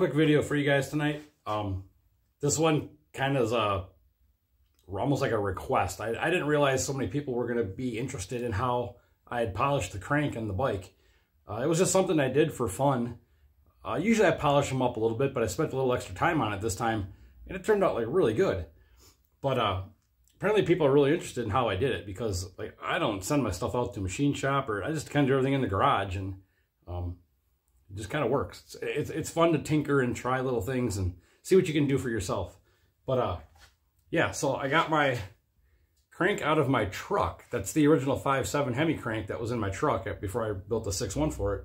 Quick video for you guys tonight. Um, this one kind of is a almost like a request. I, I didn't realize so many people were going to be interested in how I had polished the crank and the bike. Uh, it was just something I did for fun. Uh, usually I polish them up a little bit, but I spent a little extra time on it this time, and it turned out like really good. But uh, apparently people are really interested in how I did it because like I don't send my stuff out to a machine shop or I just kind of do everything in the garage and um, it just kind of works. It's, it's, it's fun to tinker and try little things and see what you can do for yourself. But uh, yeah, so I got my crank out of my truck. That's the original 5.7 Hemi crank that was in my truck before I built the 6.1 for it.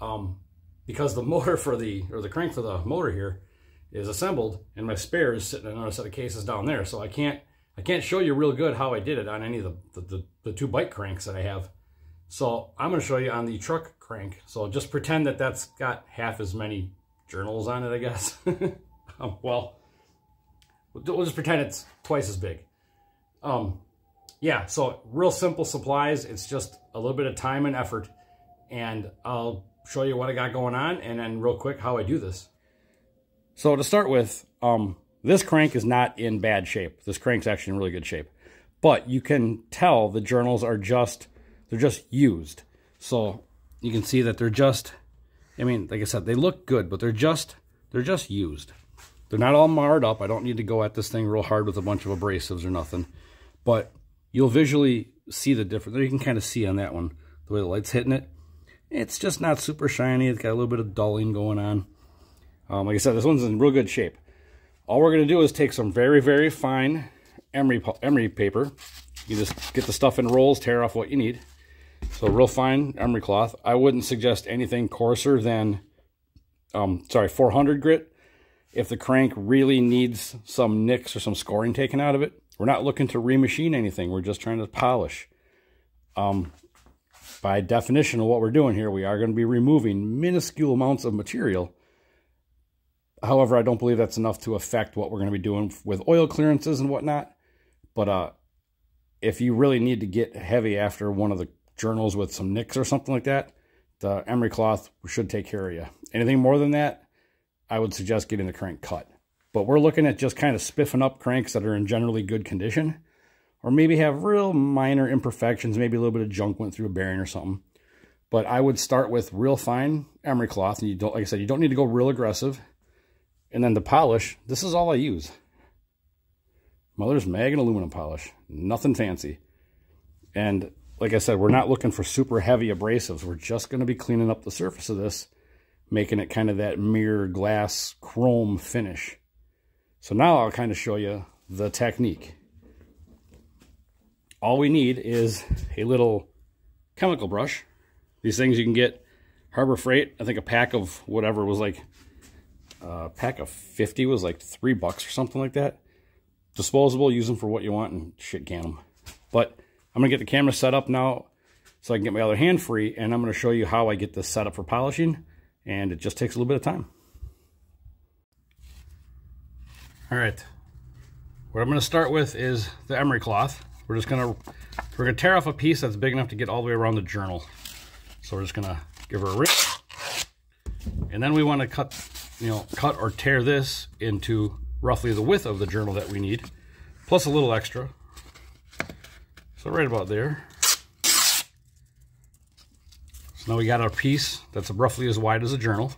Um, because the motor for the, or the crank for the motor here is assembled and my spare is sitting in another set of cases down there. So I can't, I can't show you real good how I did it on any of the, the, the, the two bike cranks that I have. So I'm going to show you on the truck crank. So just pretend that that's got half as many journals on it, I guess. um, well, we'll just pretend it's twice as big. Um, yeah, so real simple supplies. It's just a little bit of time and effort. And I'll show you what I got going on and then real quick how I do this. So to start with, um, this crank is not in bad shape. This crank's actually in really good shape. But you can tell the journals are just, they're just used. So you can see that they're just, I mean, like I said, they look good, but they're just, they're just used. They're not all marred up. I don't need to go at this thing real hard with a bunch of abrasives or nothing. But you'll visually see the difference. You can kind of see on that one, the way the light's hitting it. It's just not super shiny. It's got a little bit of dulling going on. Um, like I said, this one's in real good shape. All we're going to do is take some very, very fine emery, emery paper. You just get the stuff in rolls, tear off what you need. So real fine emery cloth. I wouldn't suggest anything coarser than, um, sorry, 400 grit. If the crank really needs some nicks or some scoring taken out of it, we're not looking to remachine anything. We're just trying to polish. Um, by definition of what we're doing here, we are going to be removing minuscule amounts of material. However, I don't believe that's enough to affect what we're going to be doing with oil clearances and whatnot. But uh, if you really need to get heavy after one of the journals with some nicks or something like that, the emery cloth should take care of you. Anything more than that, I would suggest getting the crank cut. But we're looking at just kind of spiffing up cranks that are in generally good condition. Or maybe have real minor imperfections. Maybe a little bit of junk went through a bearing or something. But I would start with real fine emery cloth. And you don't, like I said, you don't need to go real aggressive. And then the polish, this is all I use. Mother's Mag and aluminum polish. Nothing fancy. And like I said, we're not looking for super heavy abrasives. We're just going to be cleaning up the surface of this, making it kind of that mirror glass chrome finish. So now I'll kind of show you the technique. All we need is a little chemical brush. These things you can get Harbor Freight. I think a pack of whatever was like, a pack of 50 was like three bucks or something like that. Disposable, use them for what you want and shit can them. But I'm going to get the camera set up now so I can get my other hand free. And I'm going to show you how I get this set up for polishing. And it just takes a little bit of time. All right. What I'm going to start with is the emery cloth. We're just going to we're going to tear off a piece that's big enough to get all the way around the journal. So we're just going to give her a rip. And then we want to cut, you know, cut or tear this into roughly the width of the journal that we need, plus a little extra. So right about there. So now we got our piece that's roughly as wide as a journal.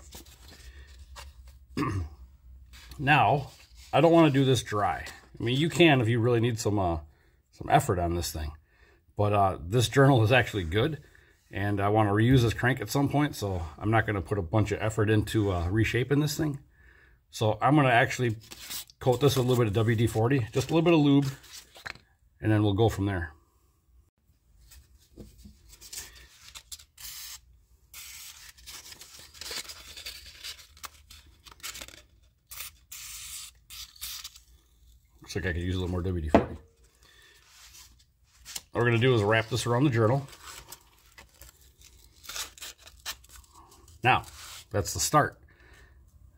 now, I don't want to do this dry. I mean, you can if you really need some uh, some effort on this thing. But uh, this journal is actually good, and I want to reuse this crank at some point, so I'm not going to put a bunch of effort into uh, reshaping this thing. So I'm going to actually coat this with a little bit of WD-40, just a little bit of lube, and then we'll go from there. Looks like I could use a little more WD-40. What we're going to do is wrap this around the journal. Now, that's the start.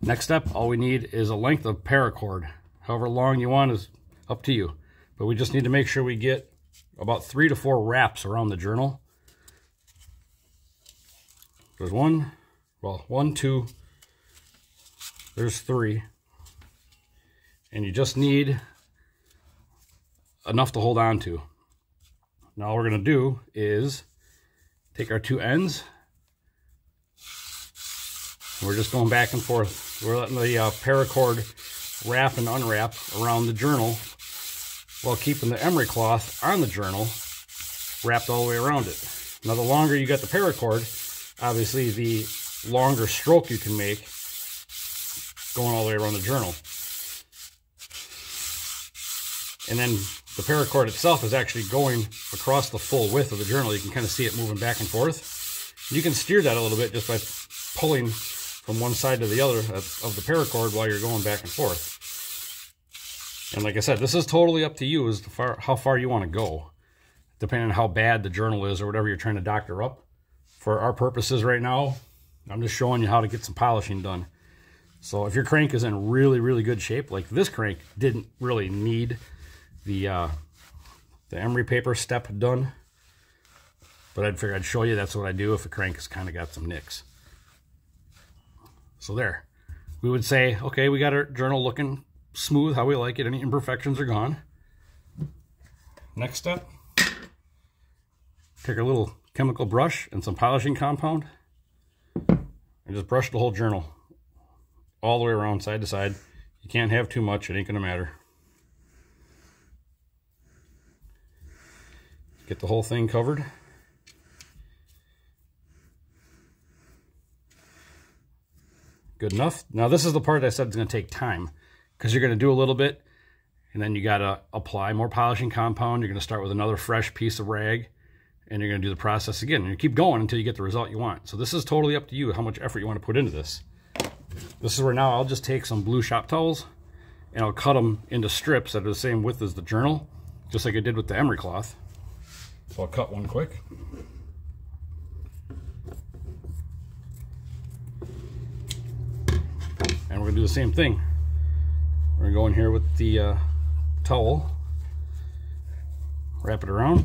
Next step, all we need is a length of paracord. However long you want is up to you. But we just need to make sure we get about three to four wraps around the journal. There's one, well, one, two, There's three. And you just need enough to hold on to. Now all we're going to do is take our two ends. We're just going back and forth. We're letting the uh, paracord wrap and unwrap around the journal while keeping the emery cloth on the journal wrapped all the way around it. Now the longer you get the paracord, obviously the longer stroke you can make going all the way around the journal. And then the paracord itself is actually going across the full width of the journal. You can kind of see it moving back and forth. You can steer that a little bit just by pulling from one side to the other of the paracord while you're going back and forth. And like I said, this is totally up to you as far, how far you want to go, depending on how bad the journal is or whatever you're trying to doctor up. For our purposes right now, I'm just showing you how to get some polishing done. So if your crank is in really, really good shape, like this crank didn't really need the uh, the emery paper step done. But I'd figure I'd show you that's what I do if a crank has kind of got some nicks. So there. We would say, okay, we got our journal looking smooth how we like it. Any imperfections are gone. Next step, take a little chemical brush and some polishing compound and just brush the whole journal all the way around side to side. You can't have too much, it ain't gonna matter. Get the whole thing covered. Good enough. Now this is the part I said is going to take time because you're going to do a little bit and then you got to apply more polishing compound. You're going to start with another fresh piece of rag and you're going to do the process again. And you keep going until you get the result you want. So this is totally up to you how much effort you want to put into this. This is where now I'll just take some blue shop towels and I'll cut them into strips that are the same width as the journal, just like I did with the emery cloth. So I'll cut one quick. And we're gonna do the same thing. We're gonna go in here with the uh, towel, wrap it around,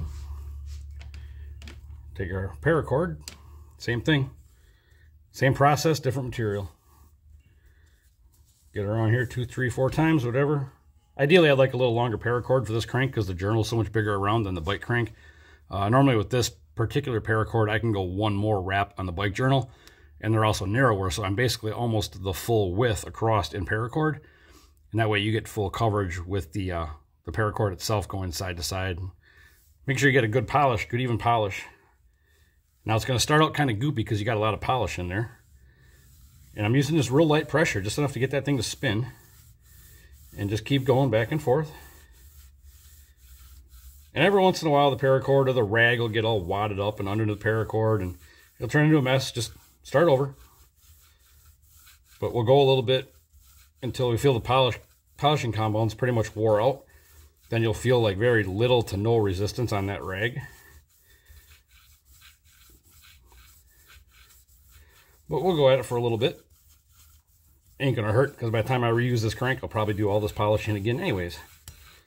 take our paracord, same thing. Same process, different material. Get around here two, three, four times, whatever. Ideally, I'd like a little longer paracord for this crank because the journal is so much bigger around than the bike crank. Uh, normally with this particular paracord, I can go one more wrap on the bike journal, and they're also narrower, so I'm basically almost the full width across in paracord, and that way you get full coverage with the uh, the paracord itself going side to side. Make sure you get a good polish, good even polish. Now it's going to start out kind of goopy because you got a lot of polish in there. And I'm using this real light pressure, just enough to get that thing to spin. And just keep going back and forth. And every once in a while, the paracord or the rag will get all wadded up and under the paracord, and it'll turn into a mess. Just start over. But we'll go a little bit until we feel the polish, polishing compounds pretty much wore out. Then you'll feel like very little to no resistance on that rag. But we'll go at it for a little bit. Ain't gonna hurt, because by the time I reuse this crank, I'll probably do all this polishing again anyways.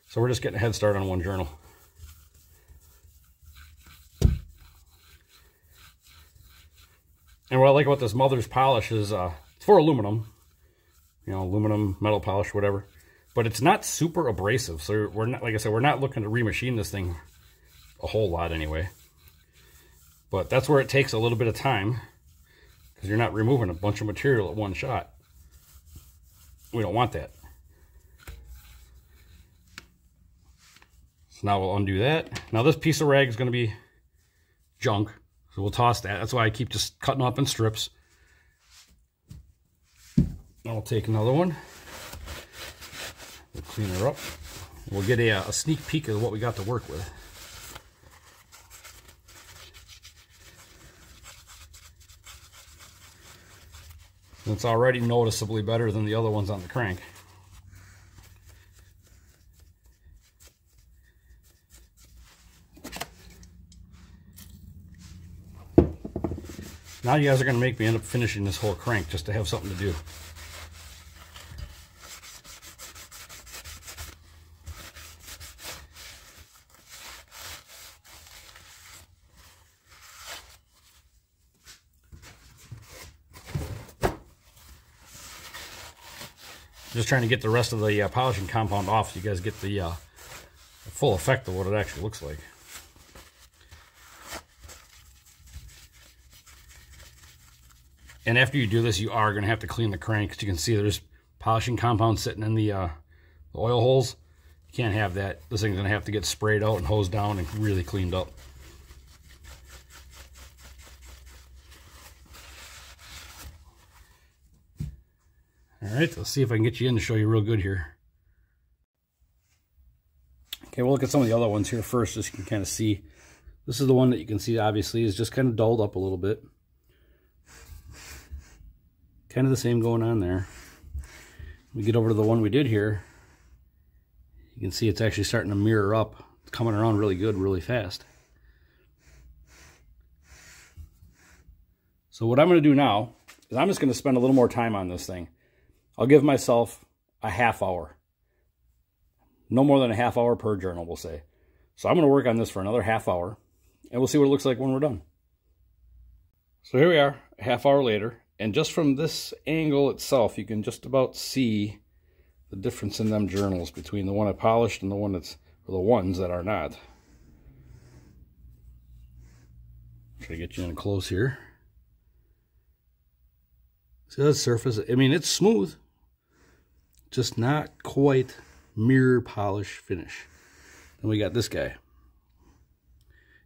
So we're just getting a head start on one journal. And what I like about this mother's polish is uh, it's for aluminum, you know, aluminum, metal polish, whatever. But it's not super abrasive. So we're not, like I said, we're not looking to remachine this thing a whole lot anyway. But that's where it takes a little bit of time because you're not removing a bunch of material at one shot. We don't want that. So now we'll undo that. Now this piece of rag is going to be junk. So we'll toss that. That's why I keep just cutting up in strips. I'll take another one. We'll clean her up. We'll get a, uh, a sneak peek of what we got to work with. It's already noticeably better than the other ones on the crank. Now you guys are going to make me end up finishing this whole crank just to have something to do. just trying to get the rest of the uh, polishing compound off so you guys get the, uh, the full effect of what it actually looks like. And after you do this, you are going to have to clean the crank. As you can see, there's polishing compound sitting in the, uh, the oil holes. You can't have that. This thing's going to have to get sprayed out and hosed down and really cleaned up. All right, let's see if I can get you in to show you real good here. Okay, we'll look at some of the other ones here first, just so you can kind of see. This is the one that you can see, obviously, is just kind of dulled up a little bit. Kind of the same going on there. We get over to the one we did here. You can see it's actually starting to mirror up. It's coming around really good, really fast. So what I'm going to do now is I'm just going to spend a little more time on this thing. I'll give myself a half hour. No more than a half hour per journal, we'll say. So I'm going to work on this for another half hour, and we'll see what it looks like when we're done. So here we are, a half hour later, and just from this angle itself, you can just about see the difference in them journals between the one I polished and the one that's, or the ones that are not. Try to get you in close here. See that surface? I mean, it's smooth just not quite mirror polish finish. Then we got this guy.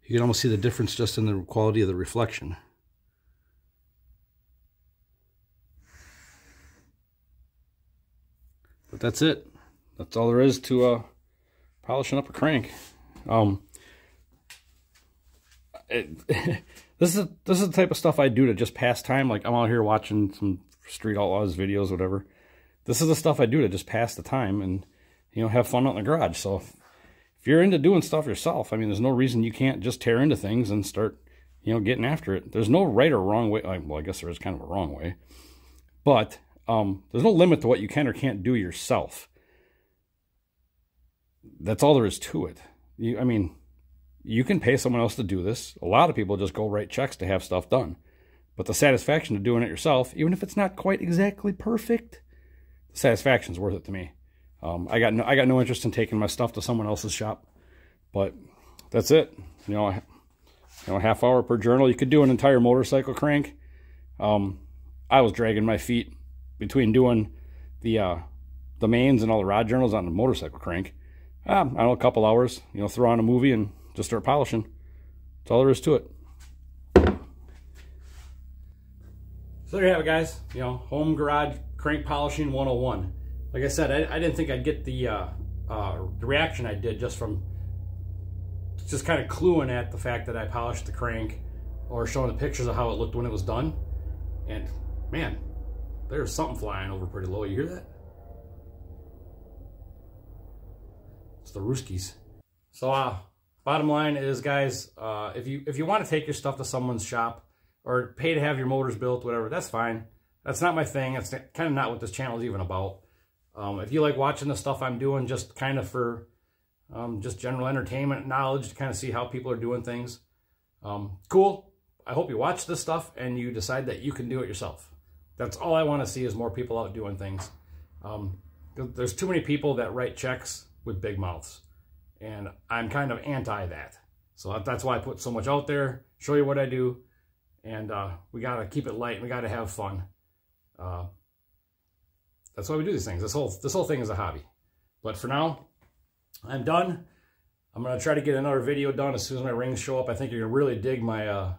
You can almost see the difference just in the quality of the reflection. But that's it. That's all there is to uh, polishing up a crank. Um, it, this is this is the type of stuff I do to just pass time. Like I'm out here watching some Street Outlaws videos, whatever this is the stuff I do to just pass the time and, you know, have fun out in the garage. So if you're into doing stuff yourself, I mean, there's no reason you can't just tear into things and start, you know, getting after it. There's no right or wrong way. Well, I guess there is kind of a wrong way. But um, there's no limit to what you can or can't do yourself. That's all there is to it. You, I mean, you can pay someone else to do this. A lot of people just go write checks to have stuff done. But the satisfaction of doing it yourself, even if it's not quite exactly perfect, the satisfaction's worth it to me. Um, I got no, I got no interest in taking my stuff to someone else's shop, but that's it. You know, you know, a half hour per journal. You could do an entire motorcycle crank. Um, I was dragging my feet between doing the uh, the mains and all the rod journals on the motorcycle crank. Um, I don't know, a couple hours. You know, throw on a movie and just start polishing. That's all there is to it. So there you have it, guys. You know, home garage crank polishing 101. Like I said, I, I didn't think I'd get the, uh, uh, the reaction I did just from just kind of cluing at the fact that I polished the crank or showing the pictures of how it looked when it was done. And man, there's something flying over pretty low. You hear that? It's the Rooskies. So uh, bottom line is, guys, uh, if you if you want to take your stuff to someone's shop or pay to have your motors built, whatever, that's fine. That's not my thing. That's kind of not what this channel is even about. Um, if you like watching the stuff I'm doing just kind of for um, just general entertainment knowledge to kind of see how people are doing things, um, cool. I hope you watch this stuff and you decide that you can do it yourself. That's all I want to see is more people out doing things. Um, there's too many people that write checks with big mouths. And I'm kind of anti that. So that's why I put so much out there, show you what I do. And uh, we got to keep it light. We got to have fun. Uh, that's why we do these things. This whole this whole thing is a hobby. But for now, I'm done. I'm gonna try to get another video done as soon as my rings show up. I think you're gonna really dig my uh,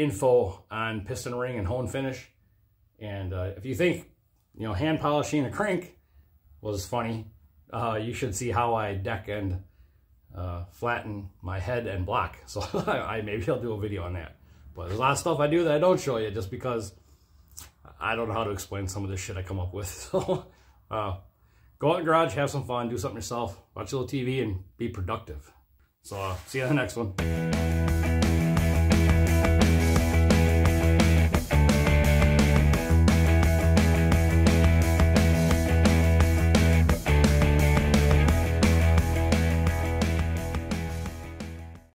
info on piston ring and hone finish. And uh, if you think you know hand polishing a crank was funny, uh, you should see how I deck and uh, flatten my head and block. So I maybe I'll do a video on that. But there's a lot of stuff I do that I don't show you just because I don't know how to explain some of this shit I come up with. So, uh, go out in the garage, have some fun, do something yourself, watch a little TV, and be productive. So, uh, see you in the next one.